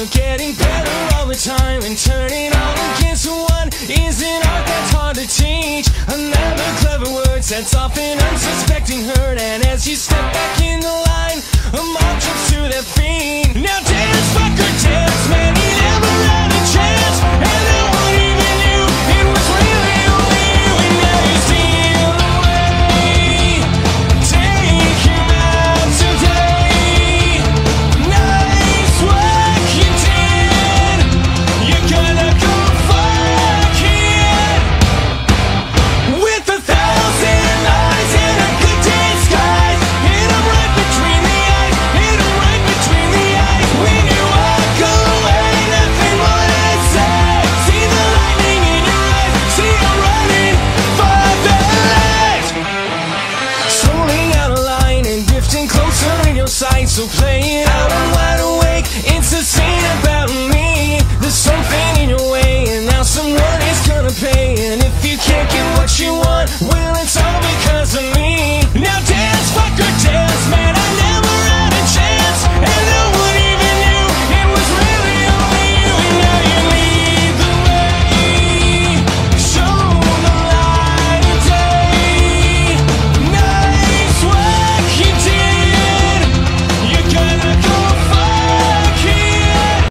you're getting better all the time And turning all against one is an art that's hard to teach. Another clever word sets off an unsuspecting hurt And as you step back in the line, a mob jumps to their feet. Now So play out, I'm wide awake. It's scene about me. There's something in your way, and now someone is gonna pay. And if you can't get what you want, well,